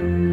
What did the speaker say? thank you